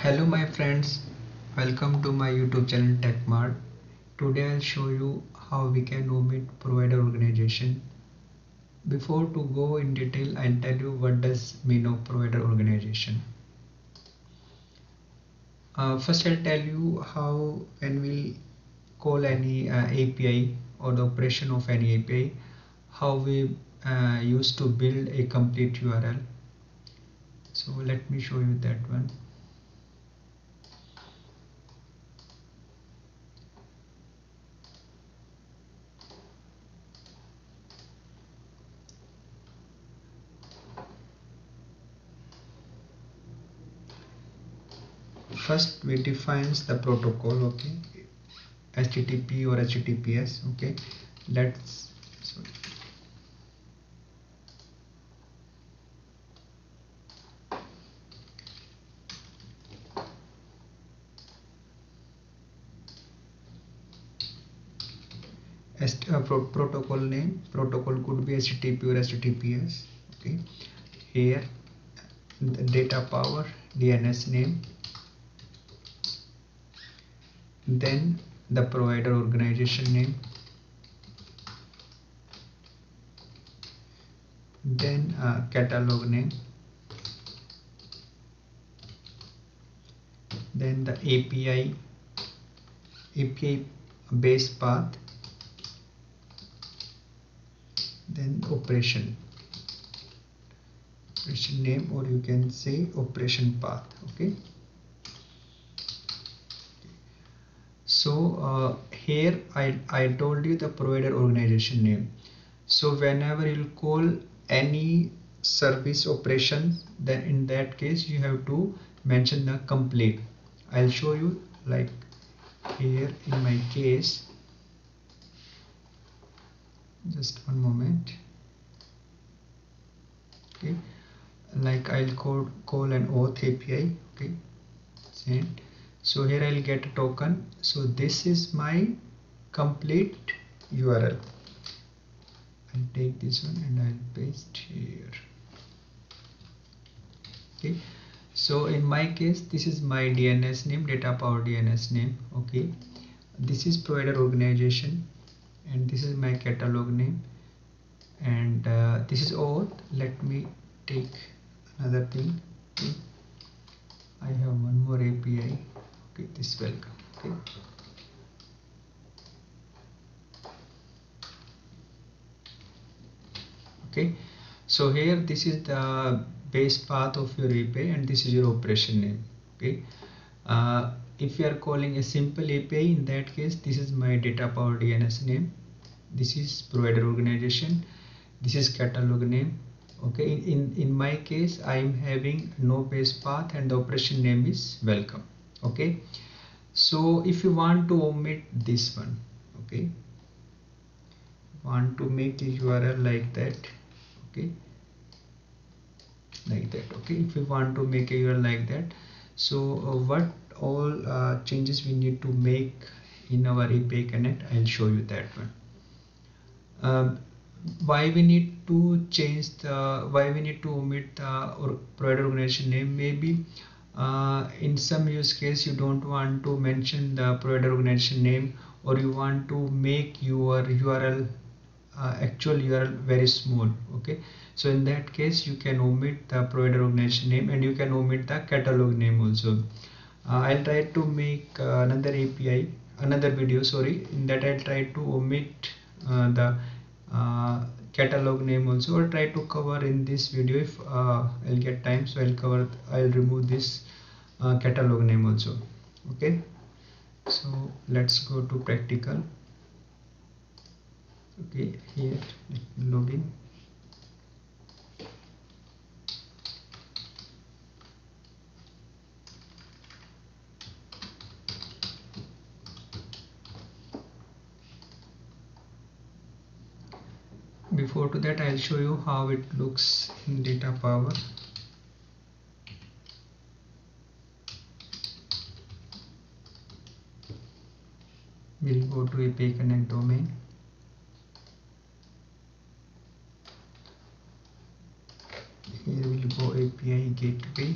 Hello my friends, welcome to my YouTube channel TechMart. Today I'll show you how we can omit provider organization. Before to go in detail, I'll tell you what does mean of provider organization. Uh, first I'll tell you how when we call any uh, API or the operation of any API, how we uh, used to build a complete URL. So let me show you that one. First we defines the protocol okay? Http or https okay? Let's sorry. Uh, pro protocol name protocol could be http or https okay? Here the DataPower dns name then the provider organization name. Then uh, catalog name. Then the API API base path. Then operation. Operation name or you can say operation path okay so uh, here I, I told you the provider organization name. So whenever you call any service operation then in that case you have to mention the complete I'll show you like here in my case. Just one moment. Okay. Like I'll call call an auth API okay. Send so here I'll get a token. So this is my complete URL I'll take this one and I'll paste here. Okay. So in my case this is my DNS name DataPower DNS name. Okay. This is provider organization and this is my catalog name. And uh, this is all let me take another thing. Okay. I have one more API okay this welcome. Okay okay. So here this is the base path of your API and this is your operation name. Okay. Uh, if you are calling a simple API in that case this is my DataPower DNS name. This is provider organization. This is catalog name. Okay. In, in in my case I am having no base path and the operation name is welcome okay? So if you want to omit this one okay? Want to make the URL like that okay? Like that okay? If you want to make a URL like that so uh, what all uh, changes we need to make in our API Connect I'll show you that one. Um, why we need to change the why we need to omit the or provider organization name? Maybe uh, in some use case you don't want to mention the provider organization name or you want to make your url uh, actual url very small okay? So in that case you can omit the provider organization name and you can omit the catalog name also. Uh, i'll try to make uh, another api another video sorry. In that i'll try to omit uh, the uh, catalog name also. I'll try to cover in this video if uh, I'll get time so I'll cover I'll remove this uh, catalog name also okay? So let's go to practical. Okay here login before to that I'll show you how it looks in DataPower we'll go to a Connect domain. Here we'll go API gateway.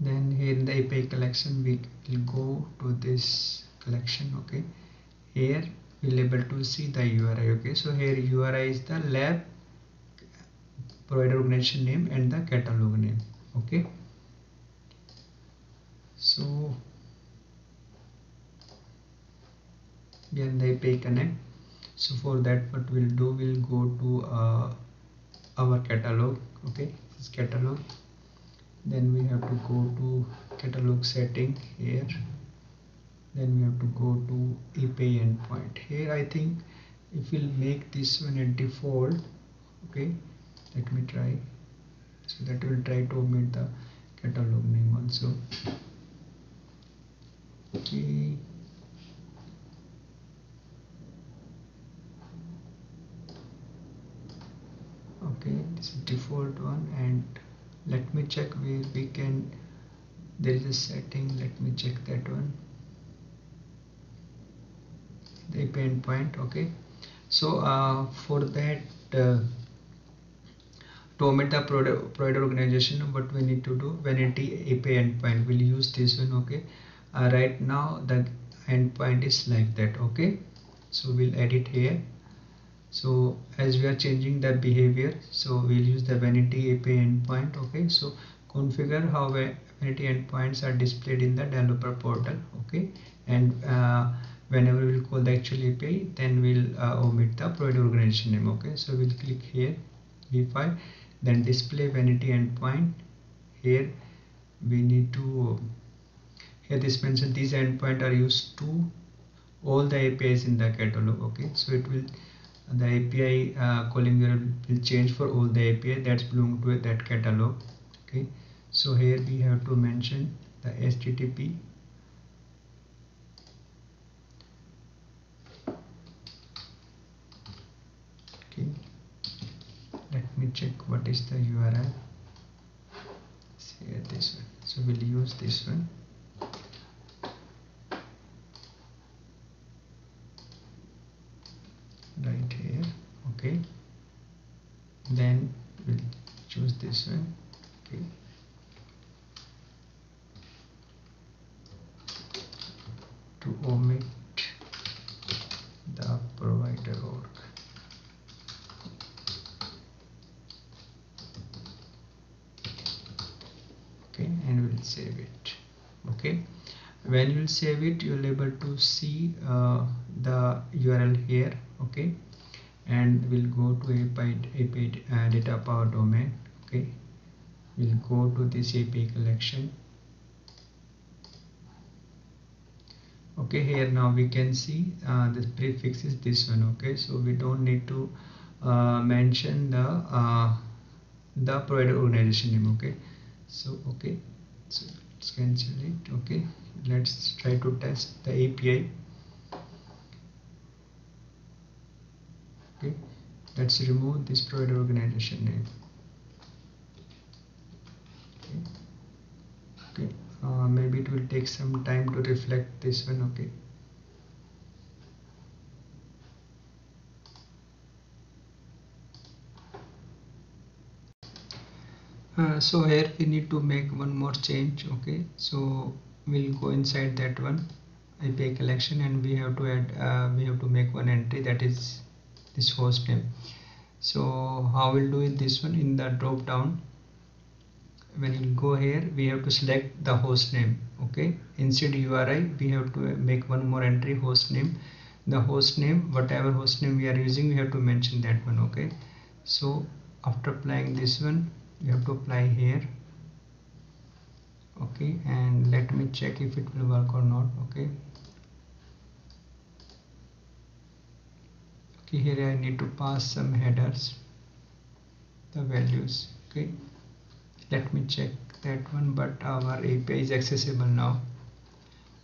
Then here in the API collection we will go to this collection okay? Here we'll able to see the URI okay? So here URI is the lab provider organization name and the catalog name okay? So then the API connect. So for that what we'll do we'll go to uh, our catalog okay? This catalog. Then we have to go to catalog setting here. Then we have to go to API endpoint. Here I think if we'll make this one a default okay? Let me try. So that will try to omit the catalog name also okay this is default one and let me check where we can there is a setting let me check that one. The API endpoint okay. So uh, for that uh, to omit the provider organization what we need to do vanity API endpoint we'll use this one okay uh, right now the endpoint is like that okay? So we'll edit here. So as we are changing the behavior so we'll use the vanity API endpoint okay? So configure how vanity endpoints are displayed in the developer portal okay? And uh, whenever we'll call the actual API then we'll uh, omit the provider organization name okay? So we'll click here v5 then display vanity endpoint. Here we need to here this mention these endpoint are used to all the APIs in the catalog okay? So it will the API uh, calling will change for all the API that's belong to that catalog okay? So here we have to mention the HTTP okay. Let me check what is the URL here this one. So we'll use this one right here okay then we'll choose okay to omit the provider org okay and we'll save it. Okay when you will save it you'll able to see uh, the url here okay? And we'll go to API, API uh, DataPower domain okay. We'll go to this API collection. Okay here now we can see uh, the prefix is this one okay? So we don't need to uh, mention the uh, the provider organization name okay? So okay. So let's cancel it okay? Let's try to test the API okay. Let's remove this provider organization name okay, okay. Uh, maybe it will take some time to reflect this one okay. Uh, so here we need to make one more change okay. So we'll go inside that one API collection and we have to add uh, we have to make one entry that is this host name. So how we'll do it this one in the drop down when you go here. We have to select the host name okay? Instead URI we have to make one more entry host name. The host name whatever host name we are using we have to mention that one okay? So after applying this one you have to apply here okay? And let me check if it will work or not okay? Okay here I need to pass some headers the values okay let me check that one but our API is accessible now.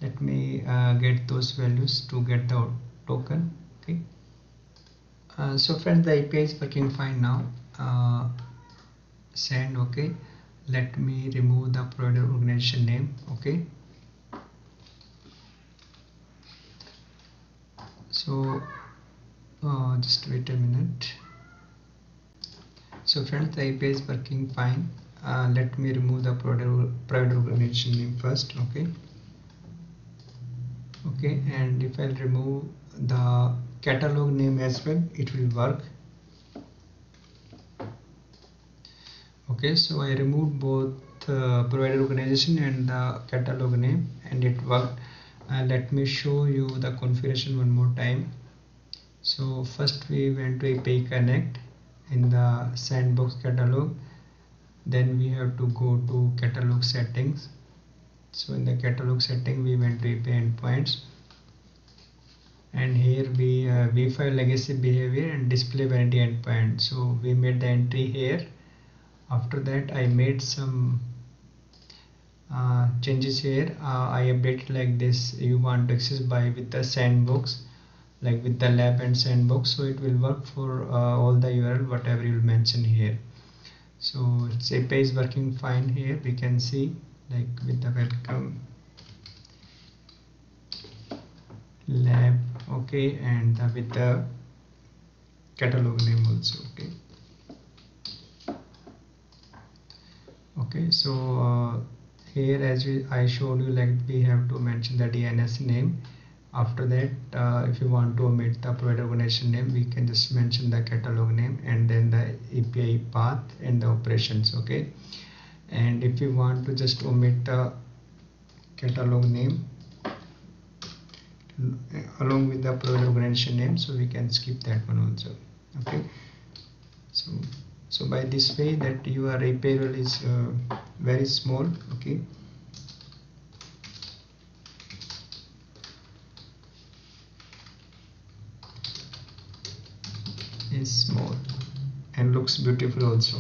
Let me uh, get those values to get the token okay? Uh, so friends the API is working fine now. Uh, send okay? Let me remove the provider organization name okay? So uh, just wait a minute. So friends the API is working fine uh, let me remove the provider organization name first okay? Okay and if I remove the catalog name as well it will work. Okay so I removed both uh, provider organization and the catalog name and it worked. Uh, let me show you the configuration one more time. So first we went to API Connect in the sandbox catalog then we have to go to catalog settings. So in the catalog setting we went to API endpoints. And here we uh, v5 legacy behavior and display vanity endpoint. So we made the entry here. After that I made some uh, changes here. Uh, I updated like this you want to access by with the sandbox like with the lab and sandbox. So it will work for uh, all the URL whatever you will mention here so API is working fine here. We can see like with the welcome. Lab okay and the, with the catalog name also okay. Okay so uh, here as we, I showed you like we have to mention the DNS name after that uh, if you want to omit the provider organization name we can just mention the catalog name and then the API path and the operations okay? And if you want to just omit the catalog name along with the provider organization name so we can skip that one also okay? So so by this way that your payroll is uh, very small okay is small and looks beautiful also.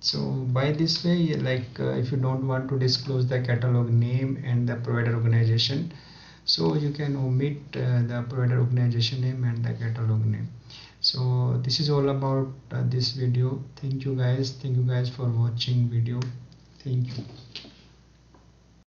So by this way like uh, if you don't want to disclose the catalog name and the provider organization so you can omit uh, the provider organization name and the catalog name. So this is all about uh, this video. Thank you guys. Thank you guys for watching video. Thank you